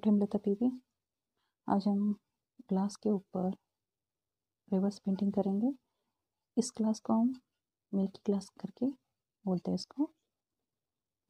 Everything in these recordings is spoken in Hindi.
टाइम पी भी आज हम ग्लास के ऊपर रिवर्स पेंटिंग करेंगे। इस ग्लास को हम मिल्की ग्लास करके बोलते हैं इसको।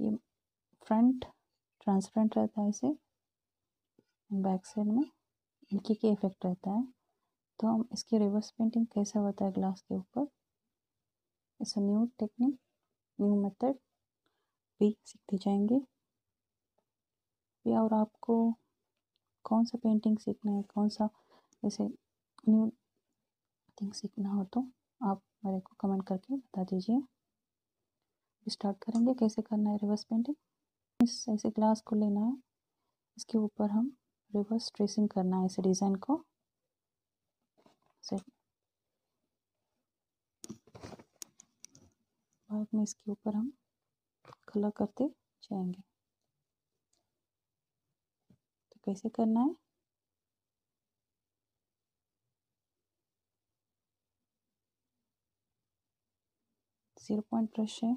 ये फ्रंट ट्रांसपेरेंट रहता है इसे। बैक साइड में मिल्की के इफ़ेक्ट रहता है। तो हम इसकी रिवर्स पेंटिंग कैसा होता है ग्लास के ऊपर? इस न्यू टेक्निक न्यू मेथड भी सीखते जाएँगे। या और आपको कौन सा पेंटिंग सीखना है, कौन सा जैसे न्यू थिंग सीखना हो तो आप मेरे को कमेंट करके बता दीजिए। स्टार्ट करेंगे, कैसे करना है रिवर्स पेंटिंग इस ऐसे ग्लास को लेना है, इसके ऊपर हम रिवर्स ट्रेसिंग करना है इसे डिज़ाइन को। बाद में इसके ऊपर हम कलर करते जाएँगे। कैसे करना है? ज़ीरो पॉइंट ब्रश है।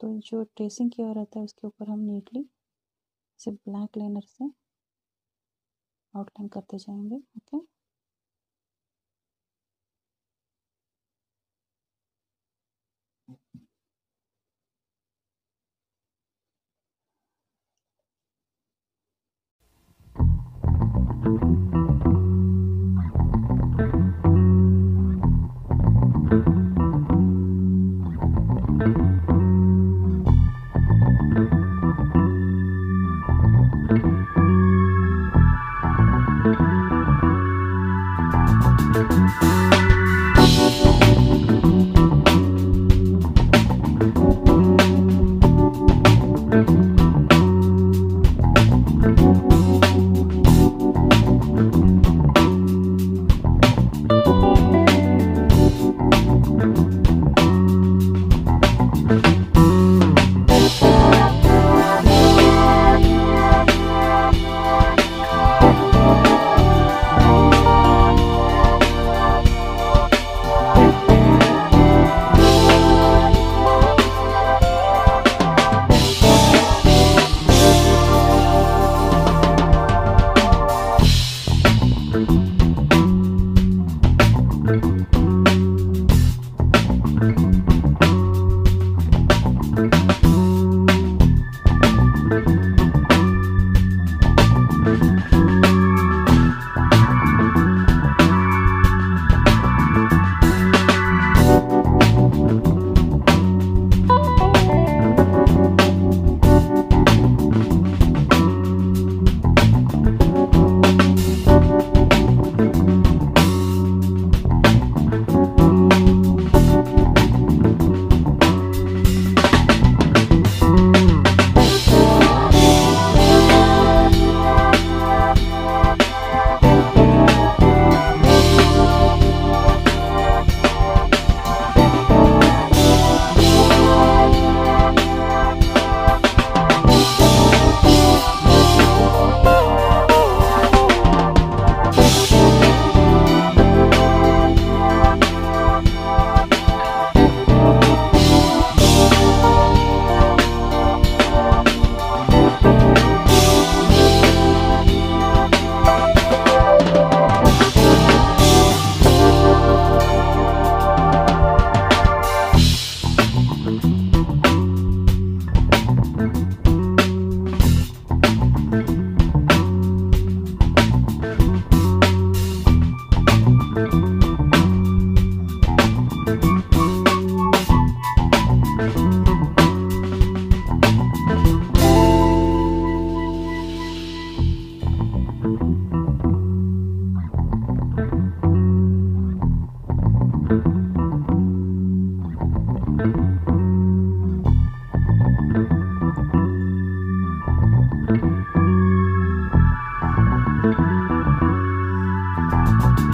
तो जो ट्रेसिंग किया रहता है, उसके ऊपर हम नीटली इसे ब्लैक लाइनर से आउटलाइन करते जाएँगे ओके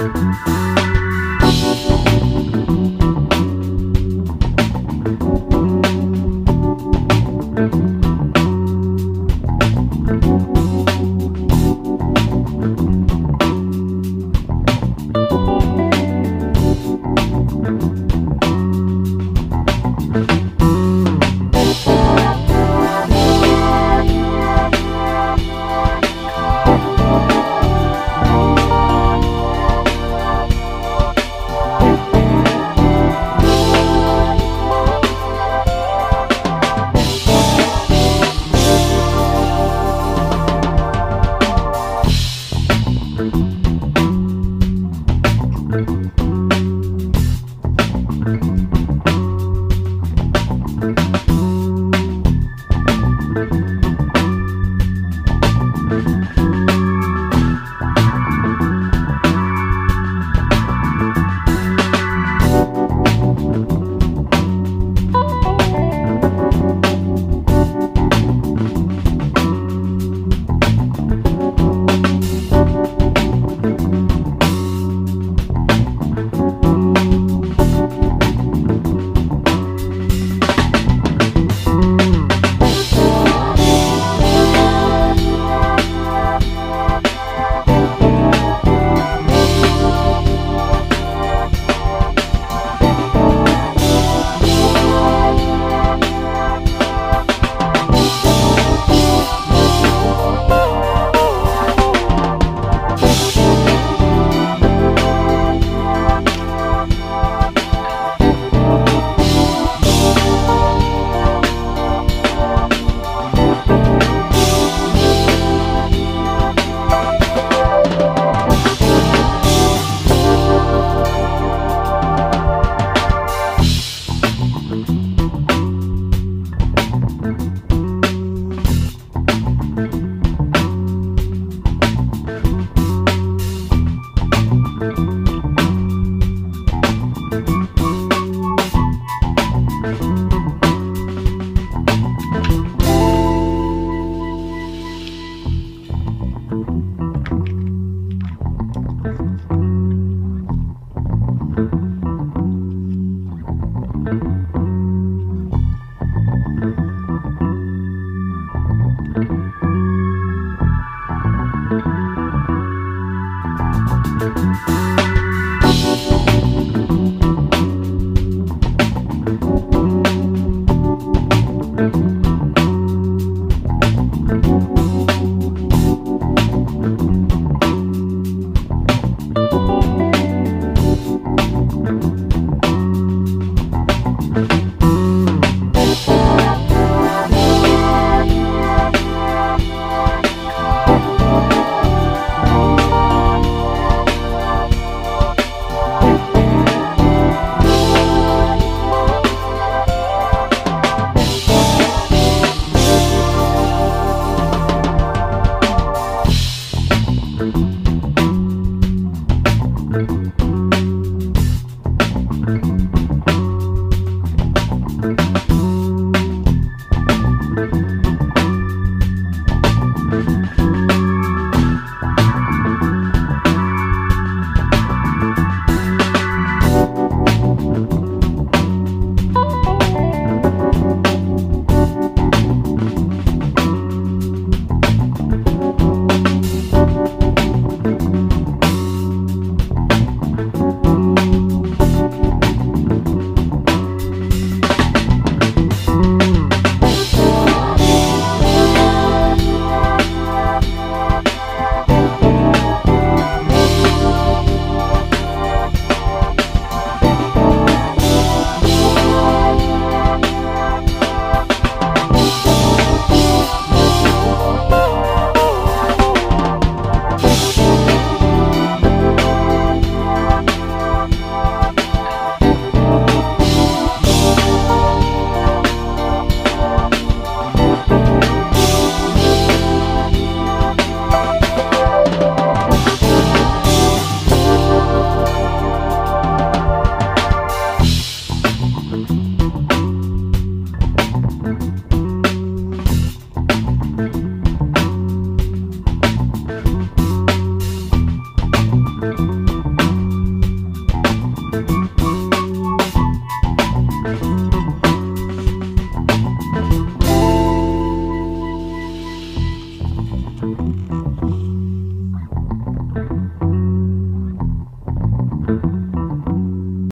Mm-hmm.